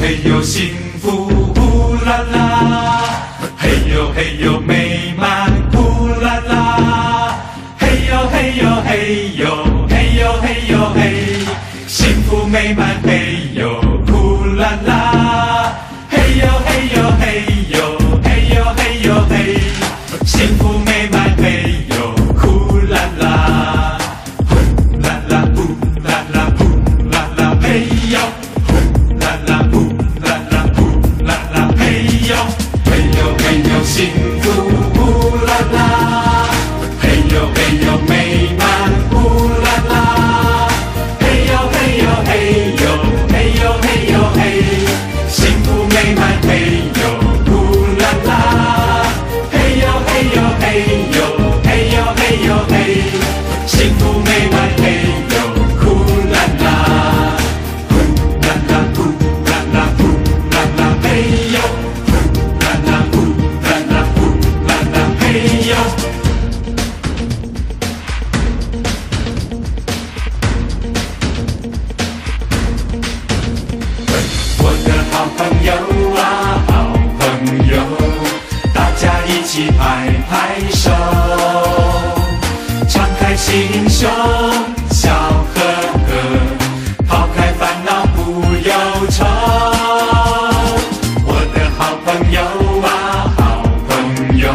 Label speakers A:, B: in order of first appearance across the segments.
A: 嘿呦幸福呼啦啦，嘿呦嘿呦美满呼啦啦，嘿呦嘿呦嘿呦嘿呦嘿呦嘿，幸福美满嘿嘿呦嘿呦手，敞开心胸，笑呵呵，抛开烦恼不忧愁。我的好朋友啊，好朋友，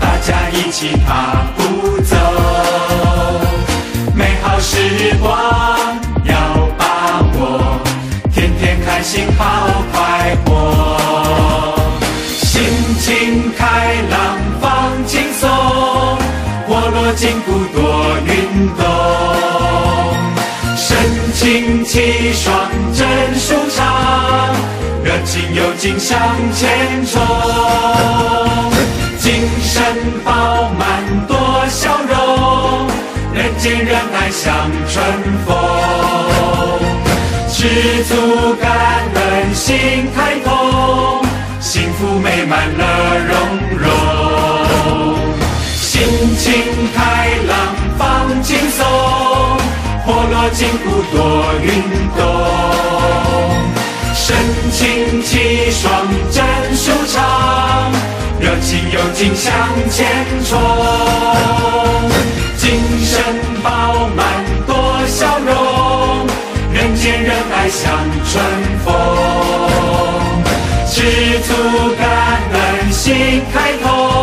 A: 大家一起踏步走，美好时光要把握，天天开心好筋骨多运动，神清气爽真舒畅，热情有劲向前冲，精神饱满多笑容，人见人爱像春风。知足感恩心开通，幸福美满乐融融，筋骨多运动，神清气爽真舒畅，热情有劲向前冲，精神饱满多笑容。人见人爱像春风，知足感恩心开通，